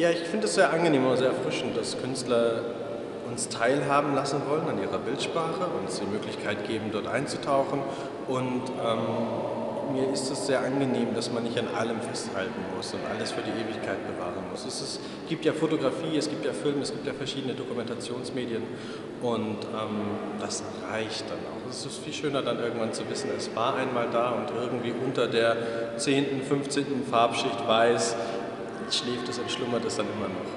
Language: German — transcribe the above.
Ja, ich finde es sehr angenehm und sehr erfrischend, dass Künstler uns teilhaben lassen wollen an ihrer Bildsprache, uns die Möglichkeit geben, dort einzutauchen. Und ähm, mir ist es sehr angenehm, dass man nicht an allem festhalten muss und alles für die Ewigkeit bewahren muss. Es ist, gibt ja Fotografie, es gibt ja Film, es gibt ja verschiedene Dokumentationsmedien und ähm, das reicht dann auch. Es ist viel schöner dann irgendwann zu wissen, es war einmal da und irgendwie unter der 10., 15. Farbschicht weiß, schläft es und schlummert es dann immer noch.